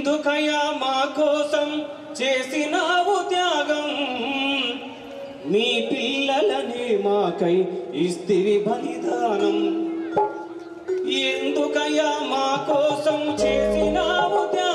ఎందుకయ్యా మా కోసం చేసినావు త్యాగం? మీ పిల్లలని మాకై ఇస్తివి బలిదానం. ఎందుకయ్యా మా కోసం చేసినావు త్యాగం?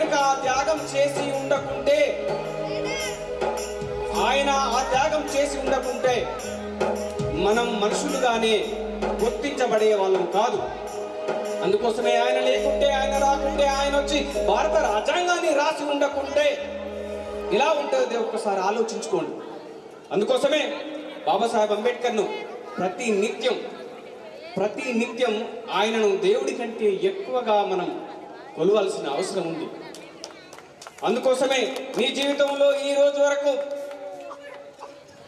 కనుక ఆ త్యాగం చేసి ఉండకుంటే ఆయన ఆ త్యాగం చేసి ఉండకుంటే మనం మనుషులుగానే గుర్తించబడే వాళ్ళం కాదు. అందుకోసమే ఆయన లేకుంటే ఆయన రాకుంటే ఆయన వచ్చి భారత రాజ్యాంగాన్ని రాసి ఉండకుంటే ఇలా ఉంటుంది. ఒక్కసారి ఆలోచించుకోండి. అందుకోసమే బాబాసాహెబ్ అంబేద్కర్ను ప్రతి నిత్యం ప్రతి నిత్యం ఆయనను దేవుడి కంటే ఎక్కువగా మనం కొలవాల్సిన అవసరం ఉంది. అందుకోసమే మీ జీవితంలో ఈ రోజు వరకు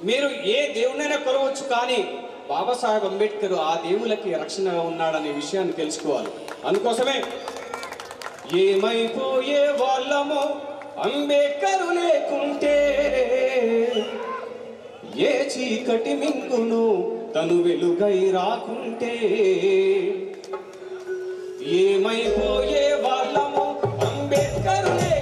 మీరు ఏ దేవునైనా కొలవచ్చు కానీ బాబాసాహెబ్ అంబేద్కర్ ఆ దేవులకి రక్షణగా ఉన్నాడనే విషయాన్ని తెలుసుకోవాలి. అందుకోసమే ఏమైపోయే వాళ్ళమో అంబేద్కరు లేకుంటే ఏ చీకటి మింగును తను వెలుగై రాకుంటే ఏమైపోయే వాళ్ళము అంబేద్కర్ లేకుంటే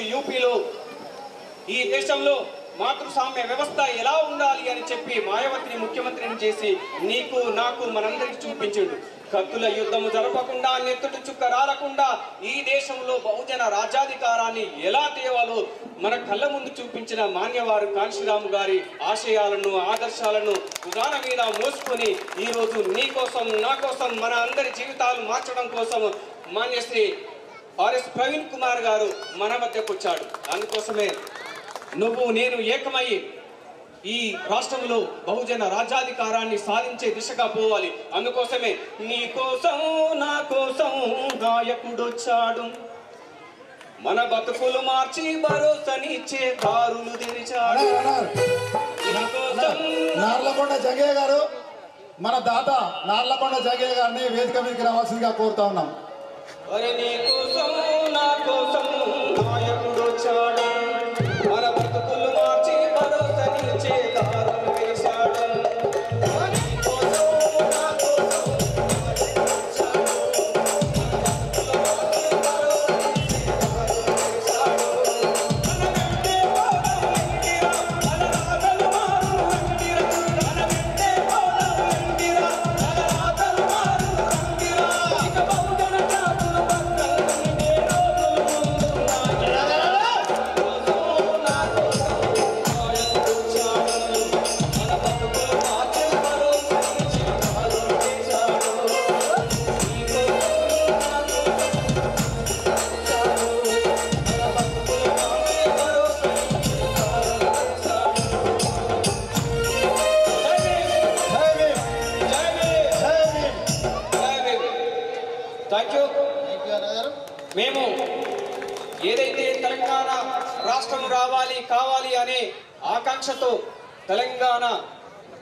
యూపీకి వచ్చి యూపీలో ఈ దేశంలో మాతృస్వామ్య వ్యవస్థ ఎలా ఉండాలి అని చెప్పి మాయావతిని ముఖ్యమంత్రిని చేసి నీకు నాకు మనందరికి చూపించిండు. కత్తుల యుద్ధము జరపకుండా నెత్తుడు చుక్క రాలకుండా ఈ దేశంలో బహుజన రాజ్యాధికారాన్ని ఎలా తేవాలో మన కళ్ళ ముందు చూపించిన మాన్యవారు కాంశీరాము గారి ఆశయాలను ఆదర్శాలను ఉదాహరణ మీద మోసుకొని ఈ రోజు నీ కోసం నా కోసం మన అందరి జీవితాలు మార్చడం కోసం మాన్యశ్రీ ఆర్ఎస్ ప్రవీణ్ కుమార్ గారు మన మధ్యకు వచ్చాడు. అందుకోసమే నువ్వు నేను ఏకమై ఈ రాష్ట్రంలో బహుజన రాజ్యాధికారాన్ని సాధించే దిశగా పోవాలి. అందుకోసమే నీ కోసం నా కోసం నాయకుడొచ్చాడు మన బతుకులు మార్చి భరోసనిచ్చే దారులు తెరిచాడు. నార్లకొండ జగయ్య గారు మన దాత నార్లకొండ జగయ్య గారిని వేదిక మీదకి రావాల్సిందిగా కోరుతా ఉన్నాం. మరి నీ కోసం నా కోసం నాయకుడొచ్చాడు మన ఏదైతే తెలంగాణ రాష్ట్రం రావాలి కావాలి అనే ఆకాంక్షతో తెలంగాణ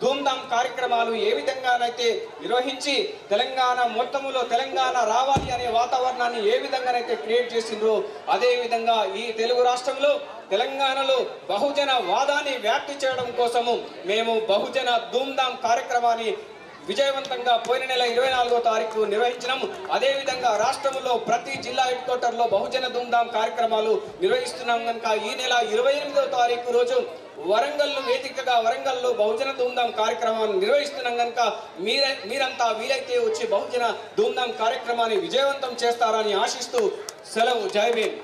ధూమ్ధామ్ కార్యక్రమాలు ఏ విధంగానైతే నిర్వహించి తెలంగాణ మొత్తములో తెలంగాణ రావాలి అనే వాతావరణాన్ని ఏ విధంగానైతే క్రియేట్ చేసిండ్రో అదేవిధంగా ఈ తెలుగు రాష్ట్రంలో తెలంగాణలో బహుజన వాదాన్ని వ్యాప్తి చేయడం కోసము మేము బహుజన ధూమ్ధామ్ కార్యక్రమాన్ని విజయవంతంగా పోయిన నెల ఇరవై నాలుగో తారీఖు నిర్వహించడం అదేవిధంగా రాష్ట్రంలో ప్రతి జిల్లా హెడ్ క్వార్టర్లో బహుజన ధూమ్ధాం కార్యక్రమాలు నిర్వహిస్తున్నాం కనుక ఈ నెల ఇరవై ఎనిమిదో తారీఖు రోజు వరంగల్ వేదికగా వరంగల్లో బహుజన ధూమ్ధాం కార్యక్రమాన్ని నిర్వహిస్తున్నాం కనుక మీరే మీరంతా వీలైతే వచ్చి బహుజన ధూమ్ధాం కార్యక్రమాన్ని విజయవంతం చేస్తారని ఆశిస్తూ సెలవు. జై భీమ్.